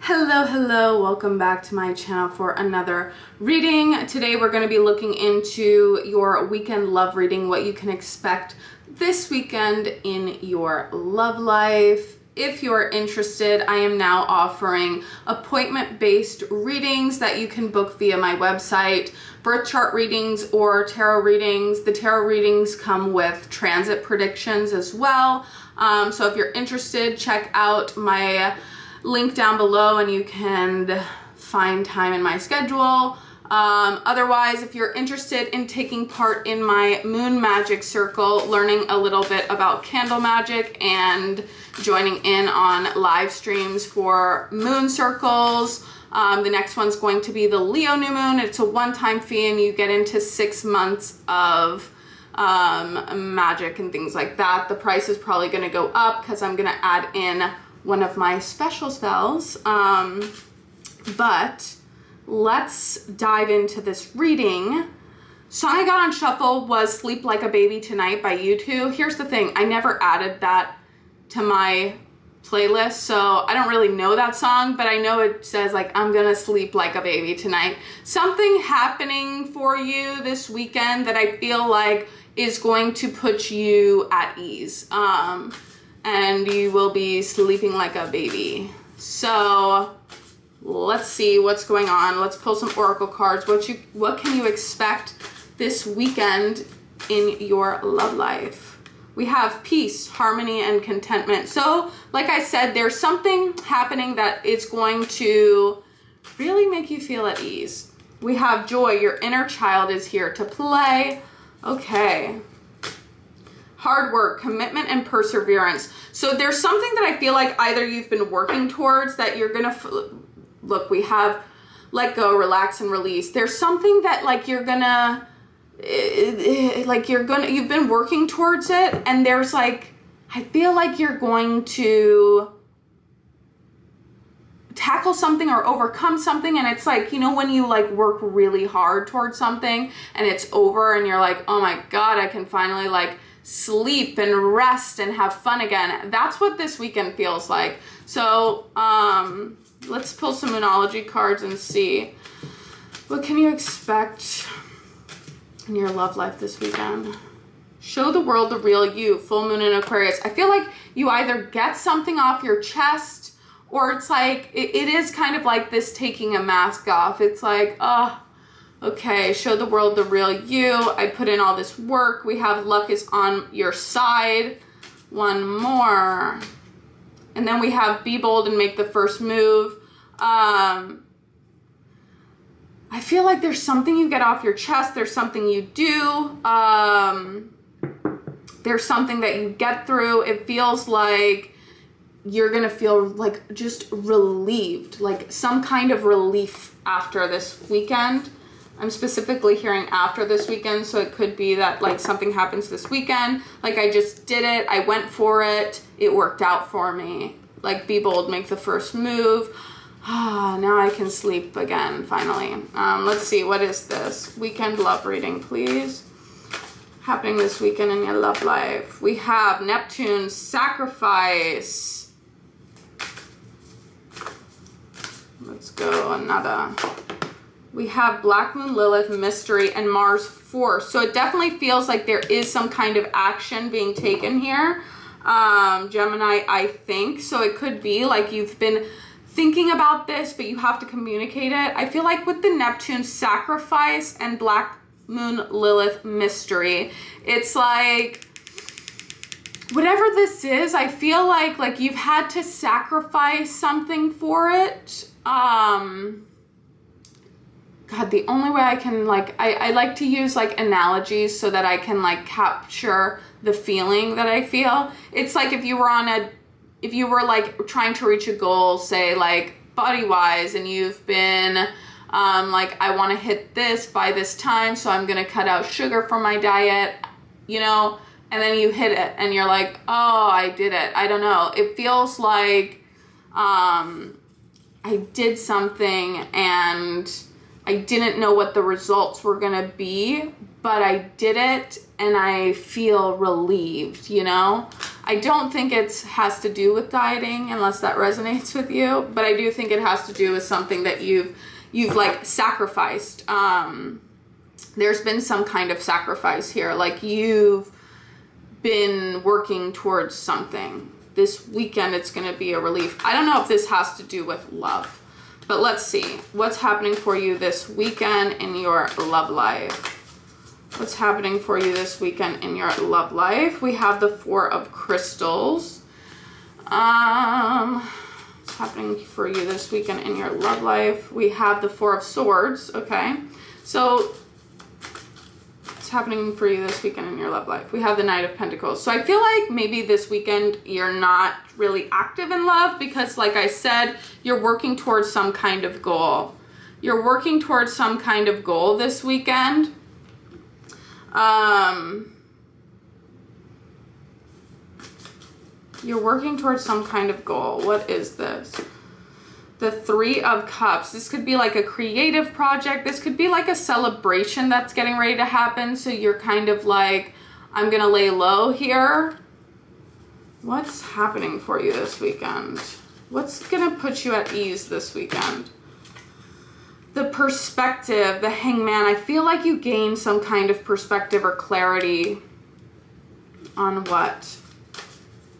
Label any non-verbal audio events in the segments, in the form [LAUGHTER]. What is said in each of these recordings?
Hello, hello, welcome back to my channel for another reading. Today we're going to be looking into your weekend love reading, what you can expect this weekend in your love life. If you're interested, I am now offering appointment-based readings that you can book via my website, birth chart readings or tarot readings. The tarot readings come with transit predictions as well. Um, so if you're interested, check out my link down below and you can find time in my schedule. Um, otherwise, if you're interested in taking part in my Moon Magic Circle, learning a little bit about candle magic and joining in on live streams for moon circles, um, the next one's going to be the Leo New Moon. It's a one-time fee and you get into six months of um, magic and things like that. The price is probably going to go up because I'm going to add in one of my special spells. Um, but let's dive into this reading. Song I got on shuffle was Sleep Like a Baby Tonight by U2. Here's the thing, I never added that to my playlist, so I don't really know that song, but I know it says like, I'm gonna sleep like a baby tonight. Something happening for you this weekend that I feel like is going to put you at ease. Um, and you will be sleeping like a baby. So let's see what's going on. Let's pull some oracle cards. What you what can you expect this weekend in your love life? We have peace, harmony, and contentment. So, like I said, there's something happening that is going to really make you feel at ease. We have joy. Your inner child is here to play. Okay hard work, commitment, and perseverance. So there's something that I feel like either you've been working towards that you're gonna, look, we have let go, relax, and release. There's something that like you're gonna, like you're gonna, you've been working towards it, and there's like, I feel like you're going to tackle something or overcome something and it's like you know when you like work really hard towards something and it's over and you're like oh my god i can finally like sleep and rest and have fun again. That's what this weekend feels like. So um, let's pull some Moonology cards and see. What can you expect in your love life this weekend? Show the world the real you, full moon in Aquarius. I feel like you either get something off your chest or it's like, it, it is kind of like this taking a mask off. It's like, oh, Okay, show the world the real you. I put in all this work. We have luck is on your side. One more. And then we have be bold and make the first move. Um, I feel like there's something you get off your chest. There's something you do. Um, there's something that you get through. It feels like you're gonna feel like just relieved, like some kind of relief after this weekend. I'm specifically hearing after this weekend, so it could be that like something happens this weekend. Like I just did it, I went for it, it worked out for me. Like be bold, make the first move. Ah, now I can sleep again, finally. Um, let's see, what is this? Weekend love reading, please. Happening this weekend in your love life. We have Neptune sacrifice. Let's go another we have Black Moon Lilith, Mystery, and Mars Force. So it definitely feels like there is some kind of action being taken here. Um, Gemini, I think. So it could be like you've been thinking about this, but you have to communicate it. I feel like with the Neptune Sacrifice and Black Moon Lilith Mystery, it's like whatever this is, I feel like like you've had to sacrifice something for it. Um God, the only way I can like, I, I like to use like analogies so that I can like capture the feeling that I feel. It's like if you were on a, if you were like trying to reach a goal, say like body wise, and you've been um, like, I want to hit this by this time, so I'm going to cut out sugar from my diet, you know, and then you hit it and you're like, oh, I did it. I don't know. It feels like um, I did something and I didn't know what the results were going to be, but I did it and I feel relieved, you know? I don't think it has to do with dieting unless that resonates with you, but I do think it has to do with something that you've you've like sacrificed. Um there's been some kind of sacrifice here. Like you've been working towards something. This weekend it's going to be a relief. I don't know if this has to do with love. But let's see. What's happening for you this weekend in your love life? What's happening for you this weekend in your love life? We have the Four of Crystals. Um, what's happening for you this weekend in your love life? We have the Four of Swords. Okay. So what's happening for you this weekend in your love life? We have the Knight of Pentacles. So I feel like maybe this weekend you're not really active in love because like I said, you're working towards some kind of goal. You're working towards some kind of goal this weekend. Um, you're working towards some kind of goal. What is this? the three of cups. This could be like a creative project. This could be like a celebration that's getting ready to happen. So you're kind of like i'm gonna lay low here. What's happening for you this weekend? What's gonna put you at ease this weekend the perspective the hangman i feel like you gain some kind of perspective or clarity on what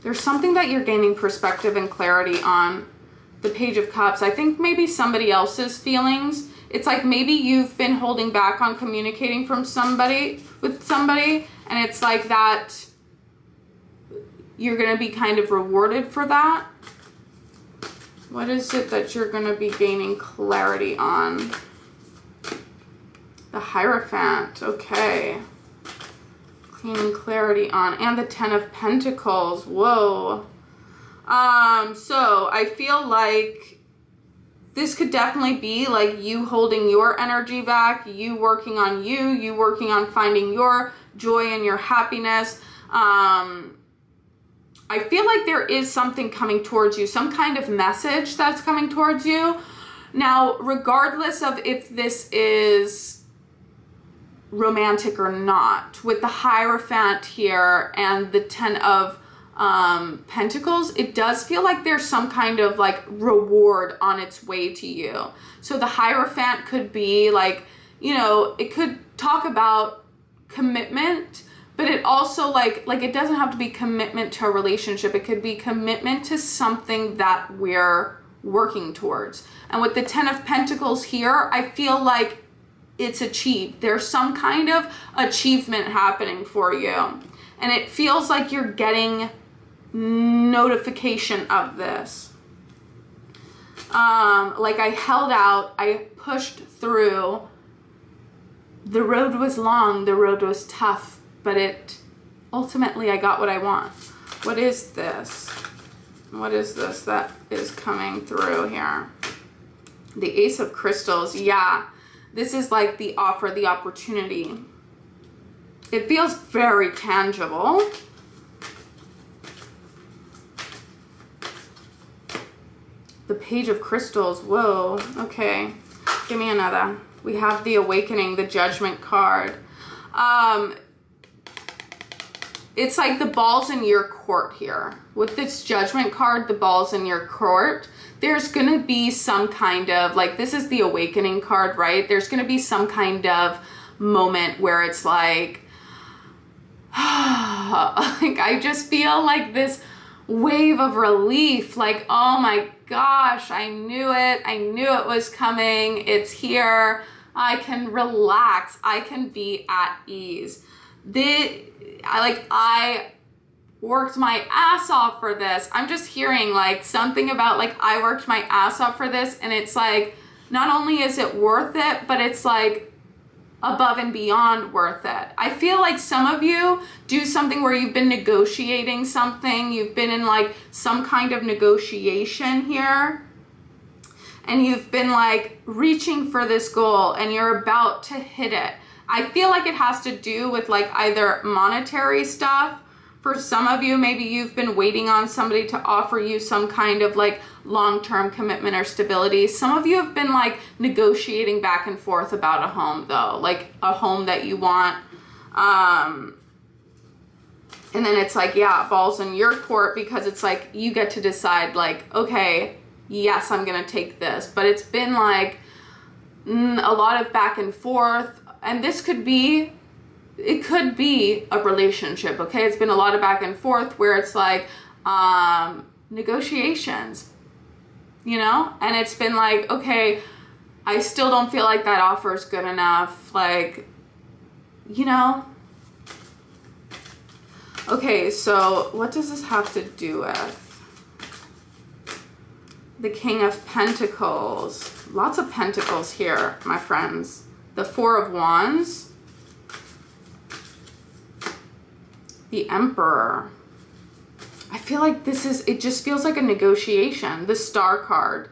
there's something that you're gaining perspective and clarity on the Page of Cups. I think maybe somebody else's feelings. It's like maybe you've been holding back on communicating from somebody with somebody and it's like that you're going to be kind of rewarded for that. What is it that you're going to be gaining clarity on? The Hierophant. Okay. Gaining clarity on. And the Ten of Pentacles. Whoa. Um, so I feel like this could definitely be like you holding your energy back, you working on you, you working on finding your joy and your happiness. Um, I feel like there is something coming towards you, some kind of message that's coming towards you. Now, regardless of if this is romantic or not, with the Hierophant here and the Ten of um, Pentacles, it does feel like there's some kind of like reward on its way to you. So the Hierophant could be like, you know, it could talk about commitment, but it also like, like it doesn't have to be commitment to a relationship. It could be commitment to something that we're working towards. And with the Ten of Pentacles here, I feel like it's achieved. There's some kind of achievement happening for you. And it feels like you're getting notification of this. Um, like I held out, I pushed through. The road was long, the road was tough, but it ultimately I got what I want. What is this? What is this that is coming through here? The Ace of Crystals. Yeah, this is like the offer, the opportunity. It feels very tangible. The Page of Crystals. Whoa. Okay. Give me another. We have the Awakening, the Judgment card. Um, it's like the ball's in your court here. With this Judgment card, the ball's in your court. There's going to be some kind of, like, this is the Awakening card, right? There's going to be some kind of moment where it's like, [SIGHS] like, I just feel like this wave of relief. Like, oh my gosh, I knew it. I knew it was coming. It's here. I can relax. I can be at ease. The, I like, I worked my ass off for this. I'm just hearing like something about like, I worked my ass off for this. And it's like, not only is it worth it, but it's like, above and beyond worth it. I feel like some of you do something where you've been negotiating something, you've been in like some kind of negotiation here, and you've been like reaching for this goal and you're about to hit it. I feel like it has to do with like either monetary stuff, For some of you, maybe you've been waiting on somebody to offer you some kind of like long-term commitment or stability. Some of you have been like negotiating back and forth about a home though, like a home that you want. Um, and then it's like, yeah, balls in your court because it's like you get to decide like, okay, yes, I'm going to take this. But it's been like mm, a lot of back and forth. And this could be it could be a relationship, okay? It's been a lot of back and forth where it's like um, negotiations, you know? And it's been like, okay, I still don't feel like that offer is good enough. Like, you know? Okay, so what does this have to do with? The King of Pentacles. Lots of pentacles here, my friends. The Four of Wands the Emperor. I feel like this is, it just feels like a negotiation. The Star card.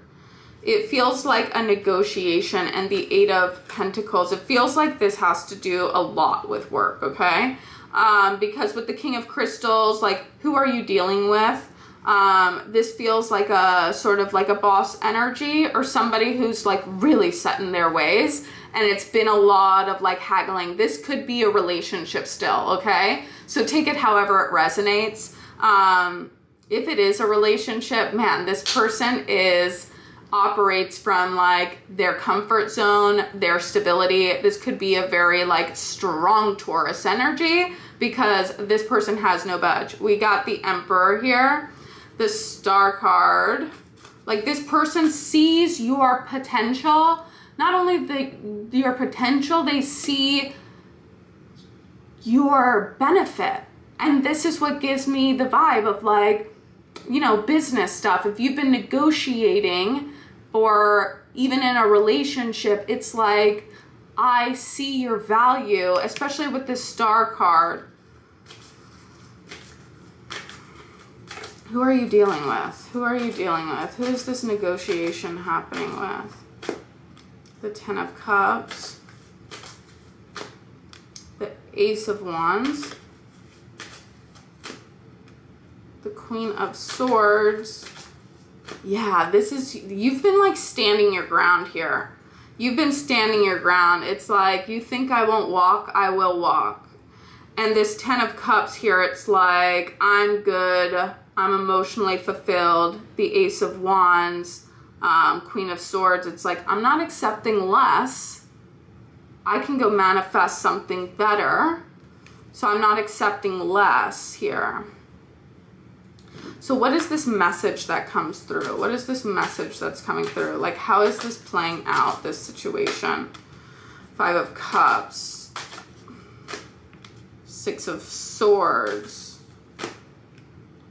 It feels like a negotiation and the Eight of Pentacles. It feels like this has to do a lot with work, okay? Um, because with the King of Crystals, like, who are you dealing with? Um, this feels like a sort of like a boss energy or somebody who's like really set in their ways and it's been a lot of like haggling. This could be a relationship still, okay? So take it however it resonates. Um, if it is a relationship, man, this person is operates from like their comfort zone, their stability. This could be a very like strong Taurus energy because this person has no budge. We got the Emperor here, the Star card. Like this person sees your potential, not only the your potential, they see your benefit. And this is what gives me the vibe of like, you know, business stuff. If you've been negotiating or even in a relationship, it's like, I see your value, especially with this star card. Who are you dealing with? Who are you dealing with? Who is this negotiation happening with? The Ten of Cups. The Ace of Wands, the Queen of Swords. Yeah, this is, you've been like standing your ground here. You've been standing your ground. It's like, you think I won't walk, I will walk. And this Ten of Cups here, it's like, I'm good, I'm emotionally fulfilled. The Ace of Wands, um, Queen of Swords, it's like, I'm not accepting less. I can go manifest something better. So I'm not accepting less here. So what is this message that comes through? What is this message that's coming through? Like, how is this playing out, this situation? Five of Cups. Six of Swords.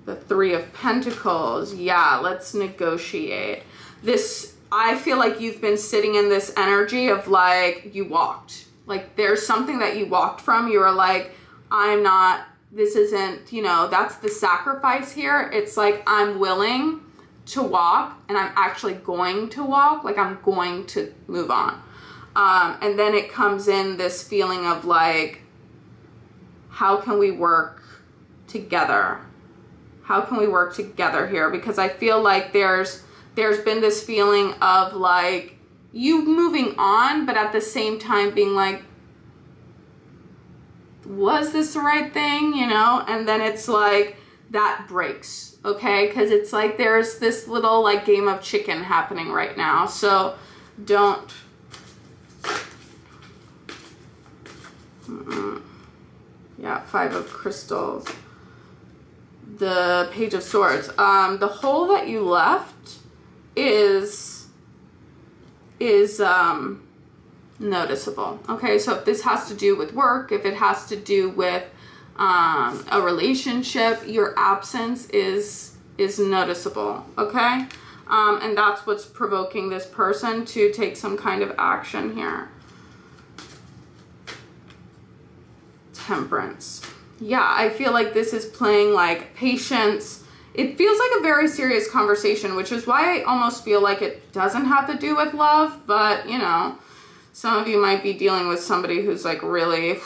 The Three of Pentacles. Yeah, let's negotiate. This I feel like you've been sitting in this energy of like you walked. Like there's something that you walked from. You were like, I'm not, this isn't, you know, that's the sacrifice here. It's like I'm willing to walk and I'm actually going to walk. Like I'm going to move on. Um, and then it comes in this feeling of like, how can we work together? How can we work together here? Because I feel like there's there's been this feeling of like you moving on, but at the same time being like, was this the right thing? You know? And then it's like that breaks, okay? Because it's like there's this little like game of chicken happening right now. So don't. Mm Yeah, five of crystals. The page of swords. Um, the hole that you left is is um, noticeable. Okay, so if this has to do with work, if it has to do with um, a relationship, your absence is is noticeable. Okay, um, and that's what's provoking this person to take some kind of action here. Temperance. Yeah, I feel like this is playing like patience it feels like a very serious conversation, which is why I almost feel like it doesn't have to do with love, but you know, some of you might be dealing with somebody who's like really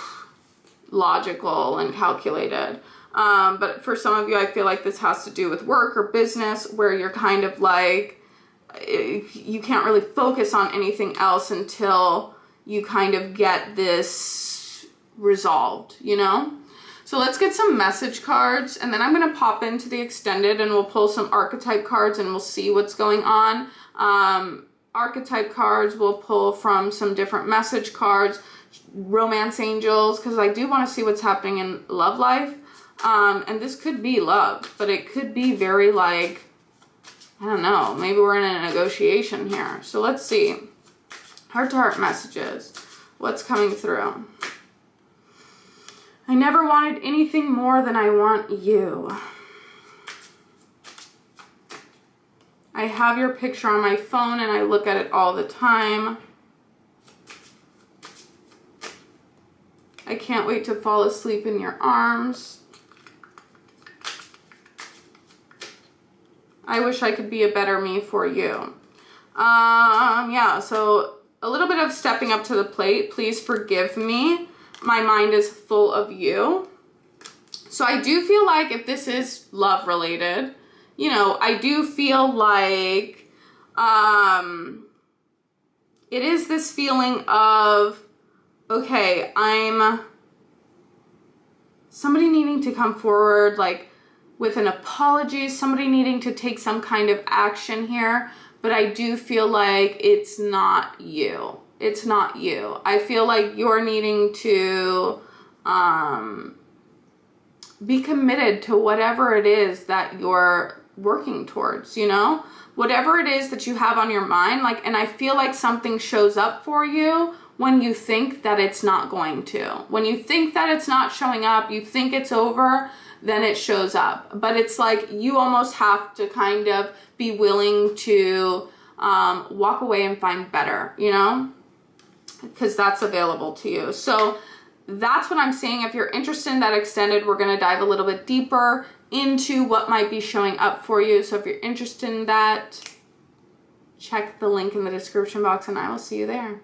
logical and calculated. Um, but for some of you, I feel like this has to do with work or business where you're kind of like, eh, you can't really focus on anything else until you kind of get this resolved, you know? So let's get some message cards and then I'm going to pop into the extended and we'll pull some archetype cards and we'll see what's going on. Um, archetype cards we'll pull from some different message cards, romance angels, because I do want to see what's happening in love life. Um, and this could be love, but it could be very like, I don't know, maybe we're in a negotiation here. So let's see. Heart to heart messages. What's coming through? I never wanted anything more than I want you. I have your picture on my phone and I look at it all the time. I can't wait to fall asleep in your arms. I wish I could be a better me for you. Um, yeah, so a little bit of stepping up to the plate. Please forgive me. My mind is full of you. So I do feel like if this is love related, you know, I do feel like um, it is this feeling of, okay, I'm somebody needing to come forward like with an apology, somebody needing to take some kind of action here, but I do feel like it's not you. It's not you. I feel like you're needing to um, be committed to whatever it is that you're working towards, you know? Whatever it is that you have on your mind, like, and I feel like something shows up for you when you think that it's not going to. When you think that it's not showing up, you think it's over, then it shows up. But it's like you almost have to kind of be willing to um, walk away and find better, you know? Because that's available to you. So that's what I'm saying. If you're interested in that extended, we're going to dive a little bit deeper into what might be showing up for you. So if you're interested in that, check the link in the description box and I will see you there.